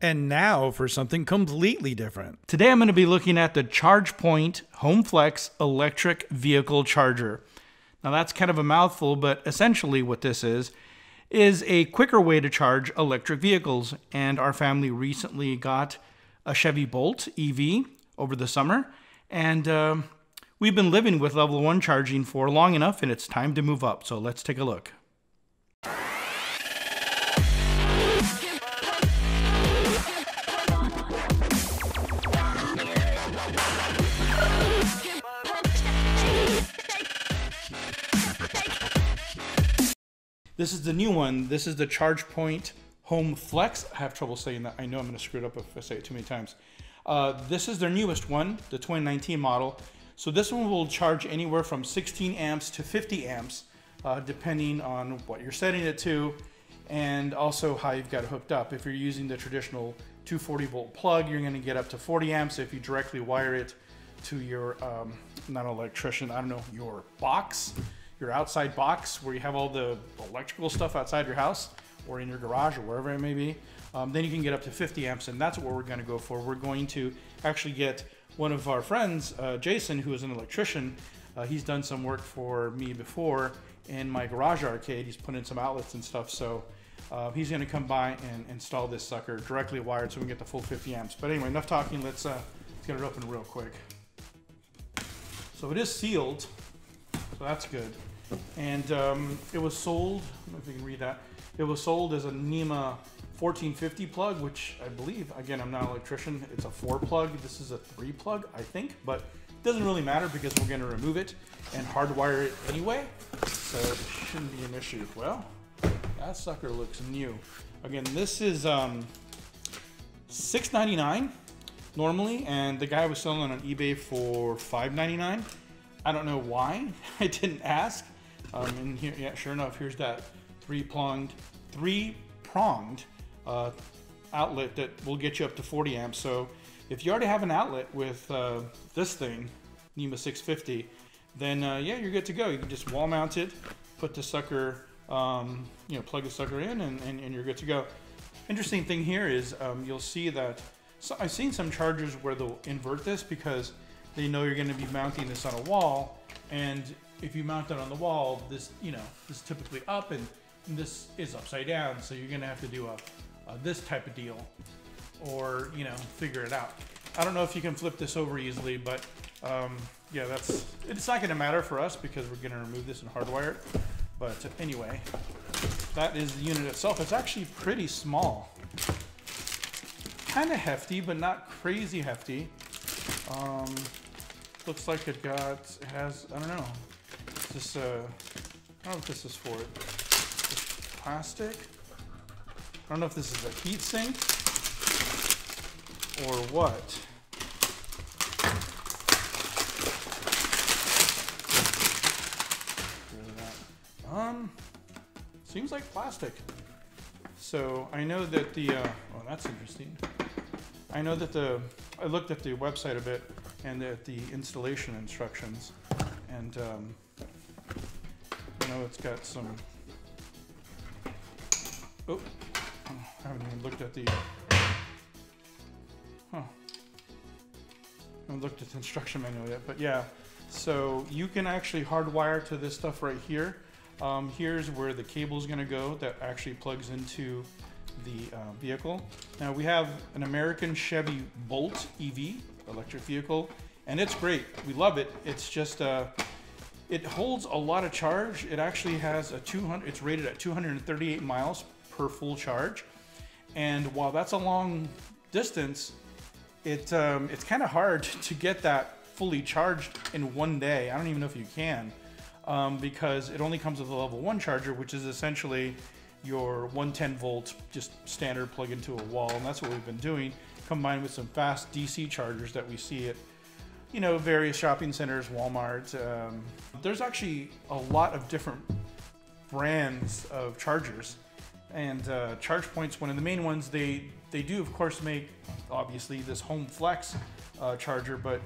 And now for something completely different. Today I'm going to be looking at the ChargePoint HomeFlex electric vehicle charger. Now that's kind of a mouthful, but essentially what this is is a quicker way to charge electric vehicles. And our family recently got a Chevy Bolt EV over the summer, and uh, we've been living with level one charging for long enough, and it's time to move up. So let's take a look. This is the new one. This is the ChargePoint Home Flex. I have trouble saying that. I know I'm going to screw it up if I say it too many times. Uh, this is their newest one, the 2019 model. So this one will charge anywhere from 16 amps to 50 amps, uh, depending on what you're setting it to, and also how you've got it hooked up. If you're using the traditional 240 volt plug, you're going to get up to 40 amps. If you directly wire it to your, um, not an electrician, I don't know, your box, your outside box where you have all the electrical stuff outside your house or in your garage or wherever it may be, um, then you can get up to 50 amps, and that's what we're going to go for. We're going to actually get one of our friends, uh, Jason, who is an electrician. Uh, he's done some work for me before in my garage arcade. He's put in some outlets and stuff, so uh, he's going to come by and install this sucker directly wired so we can get the full 50 amps. But anyway, enough talking. Let's, uh, let's get it open real quick. So it is sealed, so that's good. And um, it was sold, I don't know if you can read that, it was sold as a NEMA 1450 plug, which I believe, again, I'm not an electrician, it's a four plug. This is a three plug, I think, but it doesn't really matter because we're gonna remove it and hardwire it anyway, so it shouldn't be an issue. Well, that sucker looks new. Again, this is um, 6.99 normally, and the guy was selling it on eBay for 5.99. I don't know why. I didn't ask. Um, and here, yeah, sure enough, here's that three-pronged, three-pronged uh, outlet that will get you up to 40 amps. So if you already have an outlet with uh, this thing, NEMA 650, then uh, yeah, you're good to go. You can just wall mount it, put the sucker, um, you know, plug the sucker in, and, and, and, you're good to go. Interesting thing here is um, you'll see that so I've seen some chargers where they'll invert this because they know you're going to be mounting this on a wall, and if you mount it on the wall, this, you know, this is typically up and this is upside down. So you're gonna have to do a, a, this type of deal or, you know, figure it out. I don't know if you can flip this over easily, but um, yeah, that's, it's not gonna matter for us because we're gonna remove this and hardwire it. But anyway, that is the unit itself. It's actually pretty small. Kind of hefty, but not crazy hefty. Um, looks like it got, it has, I don't know, this, uh, I don't know if this is for plastic. I don't know if this is a heat sink or what. Um, seems like plastic. So I know that the, uh, oh, that's interesting. I know that the, I looked at the website a bit and at the installation instructions and um, know it's got some. Oh, I haven't even looked at the. Huh. I haven't looked at the instruction manual yet, but yeah. So you can actually hardwire to this stuff right here. Um, here's where the cable is going to go that actually plugs into the uh, vehicle. Now we have an American Chevy Bolt EV electric vehicle, and it's great. We love it. It's just uh, it holds a lot of charge. It actually has a 200, it's rated at 238 miles per full charge. And while that's a long distance, it, um, it's kind of hard to get that fully charged in one day. I don't even know if you can um, because it only comes with a level one charger, which is essentially your 110 volt, just standard plug into a wall. And that's what we've been doing combined with some fast DC chargers that we see at you know, various shopping centers, Walmart. Um, there's actually a lot of different brands of chargers, and uh, ChargePoint's one of the main ones. They they do of course make obviously this home flex uh, charger, but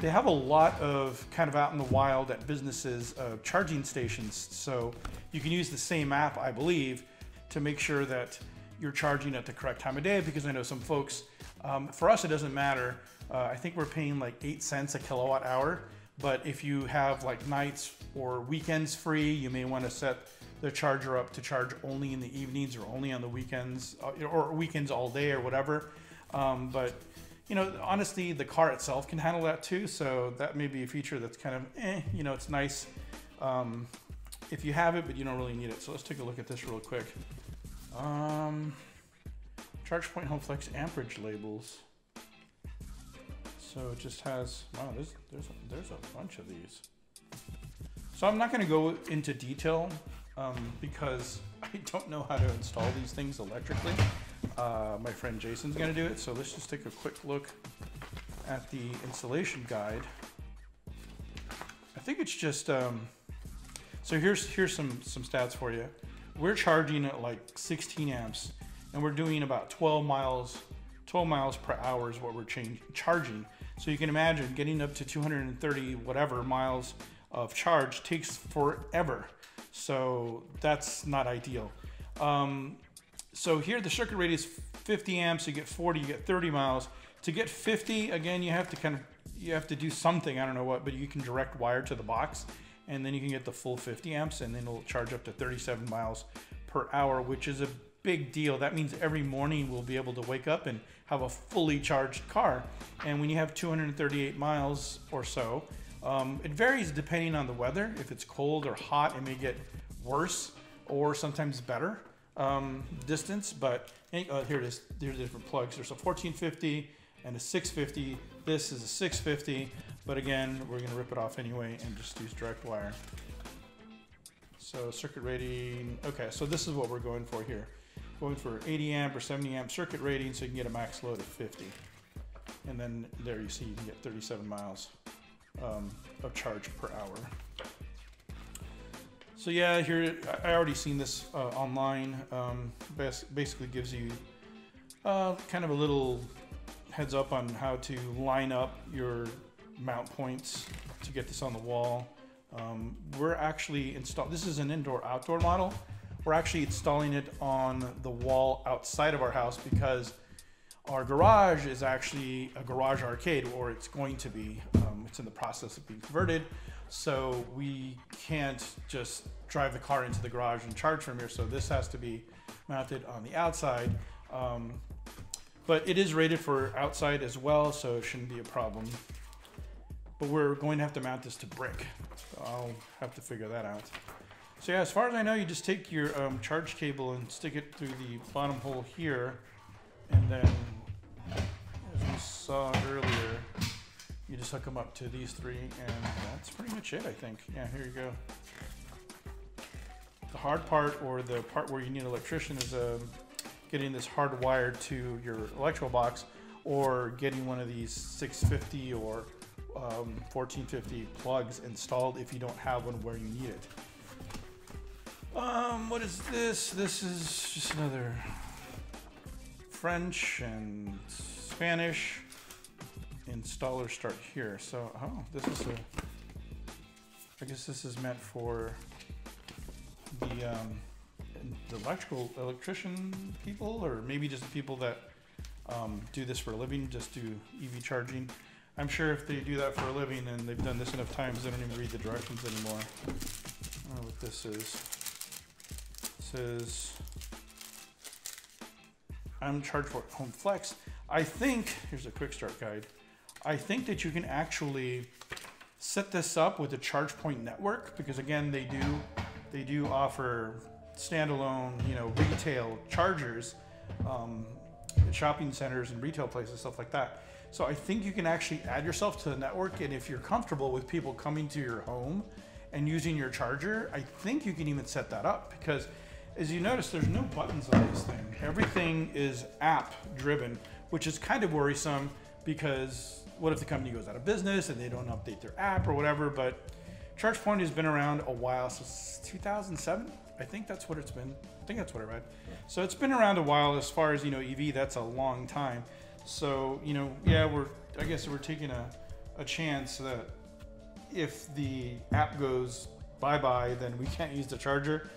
they have a lot of kind of out in the wild at businesses uh, charging stations. So you can use the same app, I believe, to make sure that you're charging at the correct time of day because I know some folks, um, for us, it doesn't matter. Uh, I think we're paying like eight cents a kilowatt hour. But if you have like nights or weekends free, you may want to set the charger up to charge only in the evenings or only on the weekends uh, or weekends all day or whatever. Um, but you know, honestly, the car itself can handle that too. So that may be a feature that's kind of, eh, you know, it's nice um, if you have it, but you don't really need it. So let's take a look at this real quick. Um, ChargePoint Home Flex amperage labels. So it just has, wow, there's, there's, a, there's a bunch of these. So I'm not going to go into detail um, because I don't know how to install these things electrically. Uh, my friend Jason's going to do it. So let's just take a quick look at the installation guide. I think it's just, um, so here's, here's some, some stats for you. We're charging at like 16 amps and we're doing about 12 miles 12 miles per hour is what we're charging. So you can imagine getting up to 230 whatever miles of charge takes forever. So that's not ideal. Um, so here the circuit rate is 50 amps, you get 40, you get 30 miles. To get 50, again, you have to kind of, you have to do something, I don't know what, but you can direct wire to the box and then you can get the full 50 amps and then it'll charge up to 37 miles per hour, which is a big deal. That means every morning we'll be able to wake up and have a fully charged car. And when you have 238 miles or so, um, it varies depending on the weather. If it's cold or hot, it may get worse or sometimes better um, distance. But uh, here it is. There's different plugs. There's a 1450 and a 650. This is a 650. But again, we're going to rip it off anyway and just use direct wire. So circuit rating, okay, so this is what we're going for here going for 80 amp or 70 amp circuit rating so you can get a max load of 50. And then there you see you can get 37 miles um, of charge per hour. So yeah, here I already seen this uh, online. Um, basically gives you uh, kind of a little heads up on how to line up your mount points to get this on the wall. Um, we're actually installed. This is an indoor-outdoor model. We're actually installing it on the wall outside of our house because our garage is actually a garage arcade, or it's going to be. Um, it's in the process of being converted. So we can't just drive the car into the garage and charge from here. So this has to be mounted on the outside. Um, but it is rated for outside as well, so it shouldn't be a problem. But we're going to have to mount this to brick. So I'll have to figure that out. So yeah, as far as I know, you just take your um, charge cable and stick it through the bottom hole here, and then, as we saw earlier, you just hook them up to these three, and that's pretty much it, I think. Yeah, here you go. The hard part, or the part where you need an electrician, is um, getting this hardwired to your electrical box, or getting one of these 650 or um, 1450 plugs installed if you don't have one where you need it. Um, what is this? This is just another French and Spanish installer start here. So, oh, this is a, I guess this is meant for the, um, the electrical electrician people, or maybe just the people that um, do this for a living, just do EV charging. I'm sure if they do that for a living and they've done this enough times, they don't even read the directions anymore. I don't know what this is says I'm charged for home flex. I think, here's a quick start guide. I think that you can actually set this up with a ChargePoint network because again, they do, they do offer standalone, you know, retail chargers, um, shopping centers and retail places, stuff like that. So I think you can actually add yourself to the network. And if you're comfortable with people coming to your home and using your charger, I think you can even set that up because as you notice, there's no buttons on this thing. Everything is app driven, which is kind of worrisome because what if the company goes out of business and they don't update their app or whatever? But ChargePoint has been around a while, since 2007. I think that's what it's been. I think that's what I read. So it's been around a while as far as, you know, EV, that's a long time. So, you know, yeah, we're, I guess we're taking a, a chance that if the app goes bye bye, then we can't use the charger.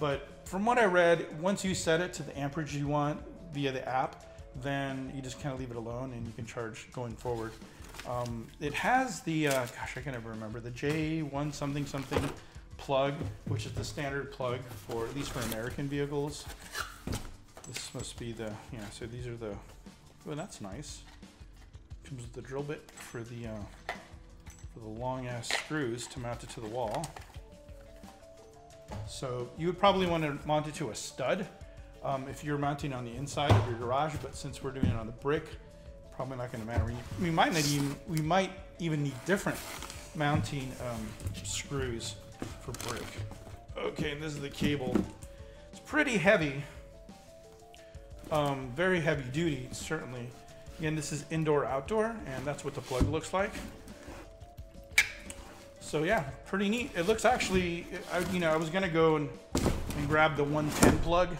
But from what I read, once you set it to the amperage you want via the app, then you just kind of leave it alone and you can charge going forward. Um, it has the, uh, gosh, I can never remember, the J1 something something plug, which is the standard plug for, at least for American vehicles. This must be the, yeah, so these are the, oh, that's nice. Comes with the drill bit for the, uh, for the long ass screws to mount it to the wall. So you would probably want to mount it to a stud um, if you're mounting on the inside of your garage, but since we're doing it on the brick, probably not going to matter. We, we might not even we might even need different mounting um, screws for brick. Okay, and this is the cable. It's pretty heavy, um, very heavy duty, certainly. Again, this is indoor outdoor, and that's what the plug looks like. So yeah, pretty neat. It looks actually, I, you know, I was gonna go and, and grab the 110 plug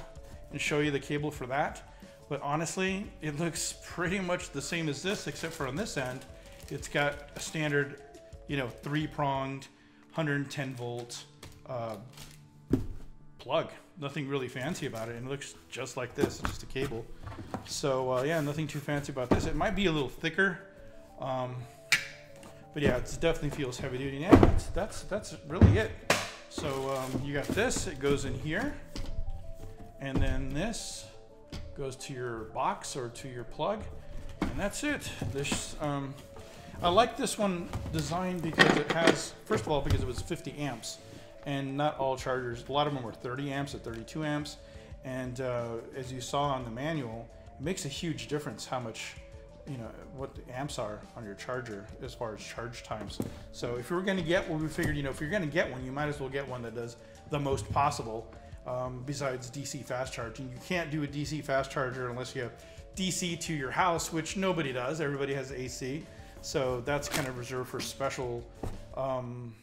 and show you the cable for that. But honestly, it looks pretty much the same as this, except for on this end, it's got a standard, you know, three pronged, 110 volt uh, plug. Nothing really fancy about it, and it looks just like this, just a cable. So uh, yeah, nothing too fancy about this. It might be a little thicker, um, but yeah, it definitely feels heavy duty. Yeah, that's that's, that's really it. So um, you got this. It goes in here, and then this goes to your box or to your plug, and that's it. This um, I like this one designed because it has, first of all, because it was 50 amps, and not all chargers, a lot of them were 30 amps or 32 amps, and uh, as you saw on the manual, it makes a huge difference how much, you know, what the amps are on your charger as far as charge times. So if you were going to get one, we figured, you know, if you're going to get one, you might as well get one that does the most possible. Um, besides DC fast charging, you can't do a DC fast charger unless you have DC to your house, which nobody does. Everybody has AC. So that's kind of reserved for special um,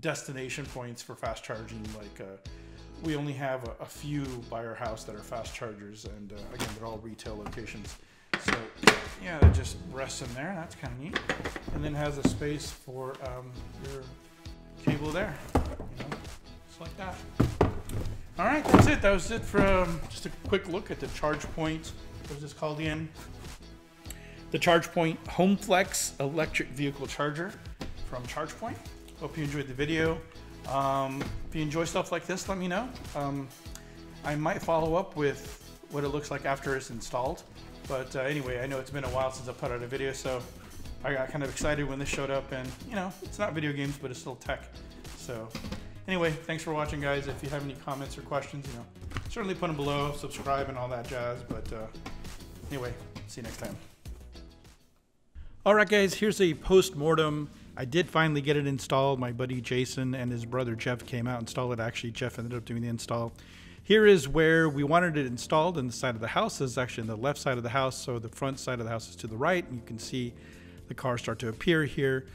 destination points for fast charging. Like uh, we only have a, a, few by our house that are fast chargers, and uh, again, they're all retail locations. So yeah, it just rests in there. That's kind of neat, and then has a space for um, your cable there. You know, just like that. All right, that's it. That was it for um, just a quick look at the ChargePoint. What is this called again? the charge ChargePoint HomeFlex electric vehicle charger from ChargePoint. Hope you enjoyed the video. Um, if you enjoy stuff like this, let me know. Um, I might follow up with what it looks like after it's installed. But uh, anyway, I know it's been a while since I put out a video, so I got kind of excited when this showed up. And you know, it's not video games, but it's still tech. So anyway, thanks for watching, guys. If you have any comments or questions, you know, certainly put them below, subscribe, and all that jazz. But uh, anyway, see you next time. All right, guys, here's a post-mortem. I did finally get it installed. My buddy Jason and his brother Jeff came out and installed it. Actually, Jeff ended up doing the install. Here is where we wanted it installed in the side of the house. This is actually in the left side of the house, so the front side of the house is to the right. And you can see the car start to appear here.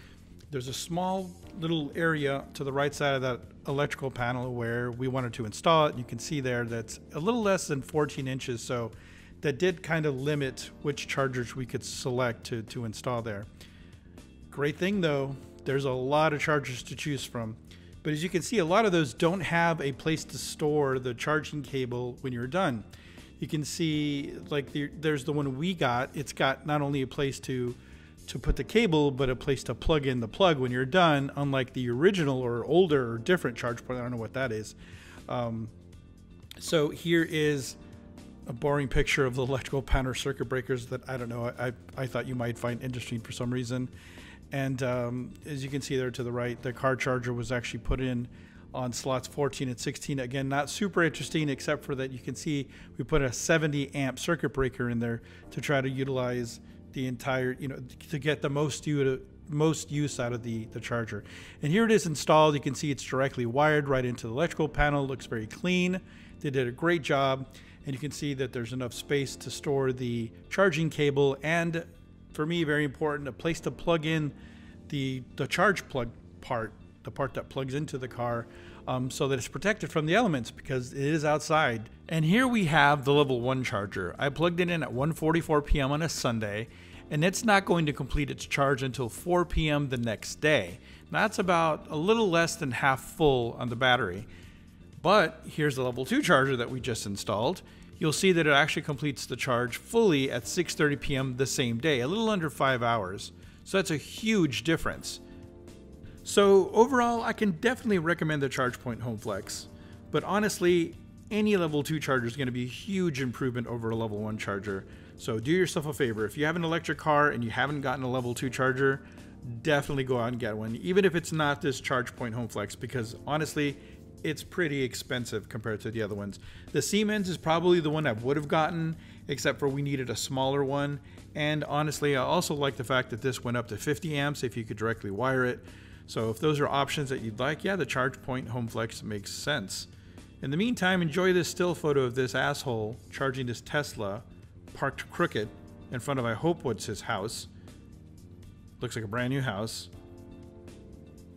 There's a small little area to the right side of that electrical panel where we wanted to install it. You can see there that's a little less than 14 inches, so that did kind of limit which chargers we could select to, to install there. Great thing though, there's a lot of chargers to choose from. But as you can see, a lot of those don't have a place to store the charging cable when you're done. You can see like the, there's the one we got. It's got not only a place to to put the cable, but a place to plug in the plug when you're done, unlike the original or older or different charge point. I don't know what that is. Um, so here is a boring picture of the electrical panel circuit breakers that I don't know. I, I thought you might find interesting for some reason. And um, as you can see there to the right, the car charger was actually put in on slots 14 and 16. Again, not super interesting, except for that you can see we put a 70 amp circuit breaker in there to try to utilize the entire, you know, to get the most most use out of the, the charger. And here it is installed. You can see it's directly wired right into the electrical panel. Looks very clean. They did a great job and you can see that there's enough space to store the charging cable and for me very important a place to plug in the the charge plug part the part that plugs into the car um, so that it's protected from the elements because it is outside. And here we have the level 1 charger. I plugged it in at 1.44 p.m on a sunday and it's not going to complete its charge until 4 p.m the next day. That's about a little less than half full on the battery. But here's the level 2 charger that we just installed. You'll see that it actually completes the charge fully at 6:30 p.m. the same day, a little under 5 hours. So that's a huge difference. So overall, I can definitely recommend the ChargePoint Home Flex. But honestly, any level 2 charger is going to be a huge improvement over a level 1 charger. So do yourself a favor. If you have an electric car and you haven't gotten a level 2 charger, definitely go out and get one, even if it's not this ChargePoint Home Flex, because honestly, it's pretty expensive compared to the other ones. The Siemens is probably the one I would have gotten, except for we needed a smaller one. And honestly, I also like the fact that this went up to 50 amps if you could directly wire it. So if those are options that you'd like, yeah, the ChargePoint Home Flex makes sense. In the meantime, enjoy this still photo of this asshole charging this Tesla parked crooked in front of I hope what's his house. Looks like a brand new house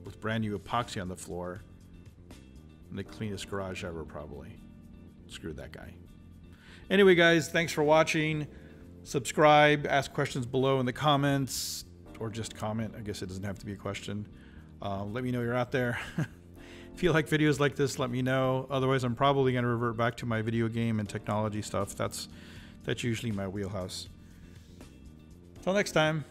with brand new epoxy on the floor the cleanest garage ever, probably. Screw that guy. Anyway, guys, thanks for watching. Subscribe, ask questions below in the comments, or just comment. I guess it doesn't have to be a question. Uh, let me know you're out there. if you like videos like this, let me know. Otherwise, I'm probably going to revert back to my video game and technology stuff. That's that's usually my wheelhouse. Until next time.